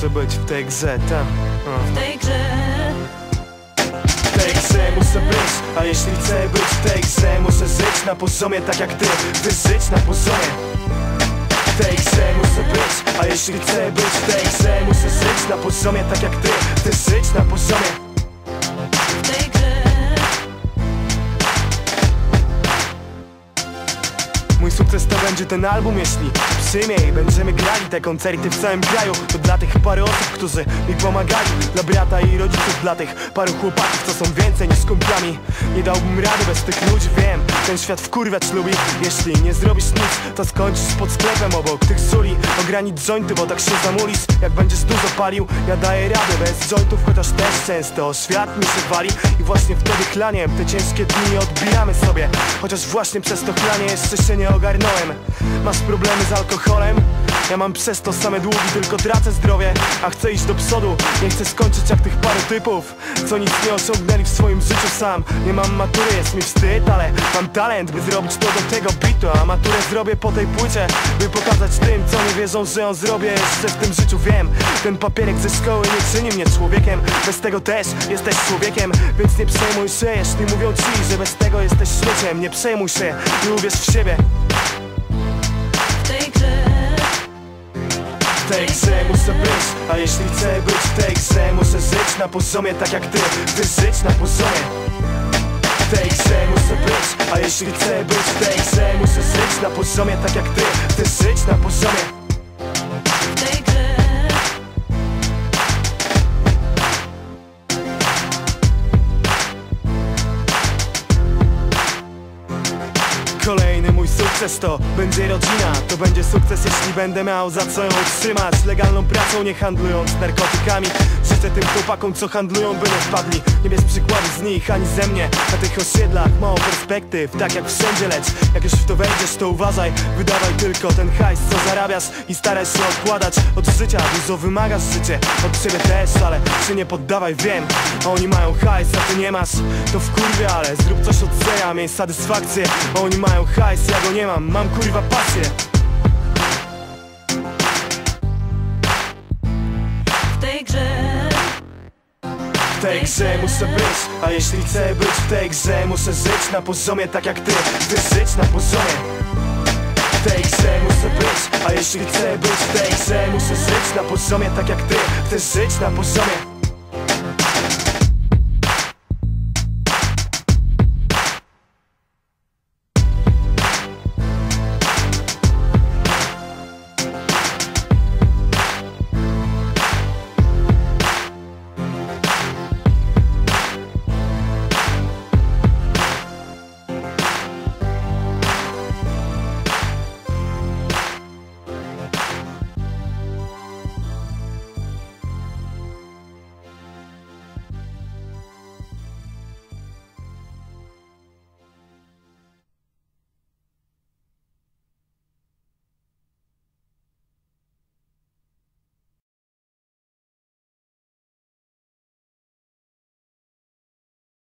muszę być w tej grze? W tej grze. W tej grze muszę być, a jeśli chcę być w tej grze Muszę żyć na poziomie tak jak ty, ty żyć na poziomie. W tej grze muszę być, a jeśli chcę być w tej grze Muszę żyć na poziomie tak jak ty, ty żyć na poziomie Mój sukces to będzie ten album, jeśli przyjmie i będziemy grali te koncerty w całym kraju. To dla tych paru osób, którzy mi pomagali Dla brata i rodziców, dla tych paru chłopaków, co są więcej niż kumplami. Nie dałbym rady bez tych ludzi, wiem Ten świat wkurwiać lubi. Jeśli nie zrobisz nic, to skończysz pod sklepem obok tych suli. Ogranicz jointy, bo tak się zamulisz. Jak będziesz dużo palił, ja daję radę bez jointów Chociaż też często świat mi się wali. I właśnie wtedy chlaniem te ciężkie dni odbijamy sobie. Chociaż właśnie przez to chlanie jeszcze się nie ogarnąłem. Masz problemy z alkoholem? Ja mam przez to same długi, tylko tracę zdrowie. A chcę iść do przodu, nie chcę skończyć jak tych paru typów Co nic nie osiągnęli w swoim życiu sam. Nie mam matury, jest mi wstyd, ale mam talent By zrobić to do tego bitu A maturę zrobię po tej płycie By pokazać tym, co nie wierzą, że ją zrobię. Jeszcze w tym życiu wiem Ten papierek ze szkoły nie czyni mnie człowiekiem. Bez tego też jesteś człowiekiem Więc nie przejmuj się, jeśli mówią ci, że bez tego jesteś śmieciem Nie przejmuj się i uwierz w siebie. W tej grze. W tej grze muszę być, a jeśli chcę być w tej grze Muszę żyć na poziomie tak jak ty, ty żyć na poziomie Tej muszę być, a jeśli chcę być w tej Muszę żyć na poziomie tak jak ty, ty żyć na Sukces to będzie rodzina. To będzie sukces jeśli będę miał za co ją utrzymać. Legalną pracą nie handlując narkotykami. Życzę tym chłopakom co handlują by nie Nie bierz przykładu z nich ani ze mnie. Na tych osiedlach mało perspektyw Tak jak wszędzie lecz Jak już w to wejdziesz to uważaj. Wydawaj tylko ten hajs co zarabiasz I staraj się odkładać. Od życia Dużo wymagasz życie Od ciebie też ale się nie poddawaj wiem. Oni mają hajs a ty nie masz. To wkurwia ale zrób coś od zera Miej satysfakcję. Oni mają hajs ja go nie mam Mam kurwa pasję. W tej grze. W tej grze muszę być, a jeśli chcę być w tej grze Muszę żyć na poziomie tak jak ty, ty żyć na poziomie. W tej grze muszę być, a jeśli chcę być w tej grze Muszę żyć na poziomie tak jak ty, ty żyć na poziomie